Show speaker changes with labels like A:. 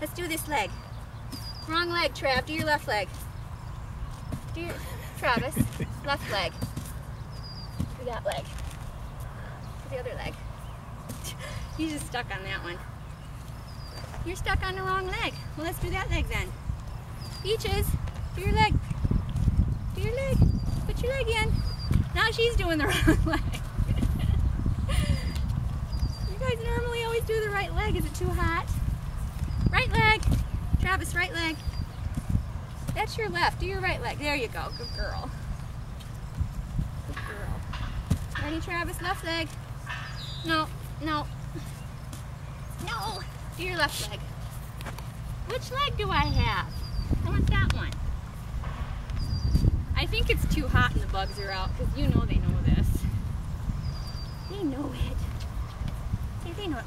A: Let's do this leg. Wrong leg, Trav. Do your left leg. Do your, Travis, left leg. Do that leg. Do the other leg. He's just stuck on that one. You're stuck on the wrong leg. Well, let's do that leg then. Peaches, do your leg. Do your leg. Put your leg in. Now she's doing the wrong leg. you guys normally always do the right leg. Is it too hot? Leg. Travis, right leg. That's your left. Do your right leg. There you go. Good girl. Good girl. Ready, Travis? Left leg. No, no. No. Do your left leg. Which leg do I have? I want that one. I think it's too hot and the bugs are out because you know they know this. They know it. See, they know it.